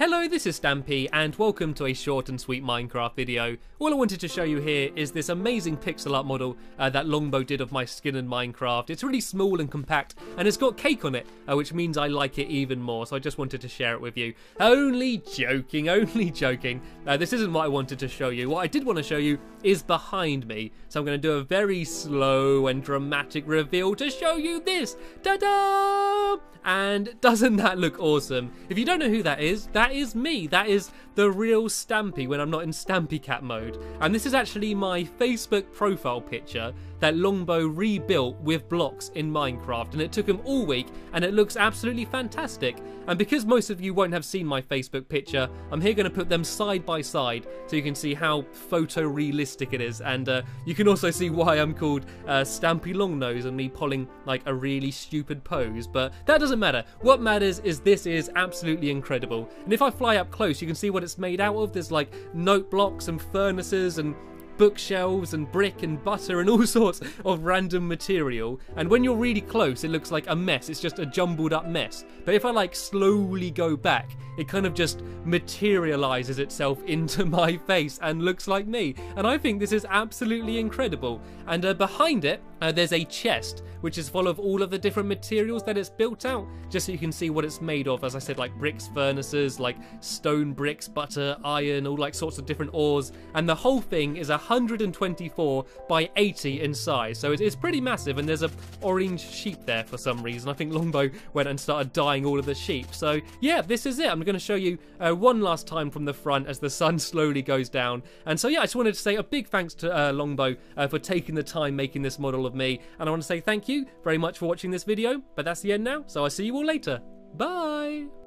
Hello, this is Stampy, and welcome to a short and sweet Minecraft video. All I wanted to show you here is this amazing pixel art model uh, that Longbow did of my skin in Minecraft. It's really small and compact, and it's got cake on it, uh, which means I like it even more, so I just wanted to share it with you. Only joking, only joking. Uh, this isn't what I wanted to show you. What I did want to show you is behind me, so I'm going to do a very slow and dramatic reveal to show you this. Ta-da! And doesn't that look awesome? If you don't know who that is, that is me. That is the real Stampy when I'm not in Stampy Cat mode. And this is actually my Facebook profile picture that Longbow rebuilt with blocks in Minecraft. And it took him all week and it looks absolutely fantastic. And because most of you won't have seen my Facebook picture, I'm here going to put them side by side so you can see how photorealistic it is. And uh, you can also see why I'm called uh, Stampy Longnose and me pulling like a really stupid pose. But that doesn't matter. What matters is this is absolutely incredible. And if I fly up close, you can see what it's made out of. There's like note blocks and furnaces and bookshelves and brick and butter and all sorts of random material. And when you're really close, it looks like a mess. It's just a jumbled up mess. But if I like slowly go back, it kind of just materializes itself into my face and looks like me. And I think this is absolutely incredible. And uh, behind it, uh, there's a chest which is full of all of the different materials that it's built out, just so you can see what it's made of. As I said, like bricks, furnaces, like stone bricks, butter, iron, all like sorts of different ores. And the whole thing is 124 by 80 in size, so it's, pretty massive. And there's a orange sheep there for some reason. I think Longbow went and started dyeing all of the sheep. So yeah, this is it. I'm going to show you uh, one last time from the front as the sun slowly goes down. And so yeah, I just wanted to say a big thanks to uh, Longbow uh, for taking the time making this model of me. And I want to say thank you very much for watching this video. But that's the end now, so I'll see you all later. Bye!